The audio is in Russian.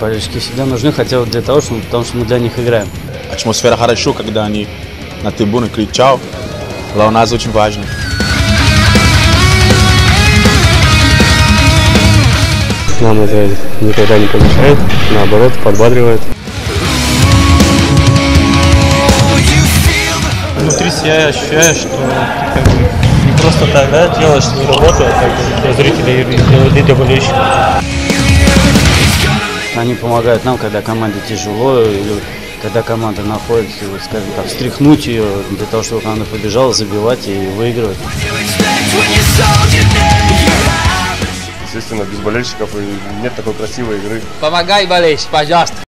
Болельщики всегда нужны хотя бы для того, что, потому что мы для них играем. Атмосфера хорошо, когда они на трибуне кричат. Для нас очень важно. Нам это никогда не помешает, наоборот, подбадривает. Внутри себя я ощущаю, что как бы, не просто так да, делаешь свою работу, а как бы для зрителей и для, для болельщиков. Они помогают нам, когда команде тяжело, или когда команда находится, скажем так, встряхнуть ее для того, чтобы она побежала, забивать и выигрывать. Естественно, без болельщиков нет такой красивой игры. Помогай болеть, пожалуйста.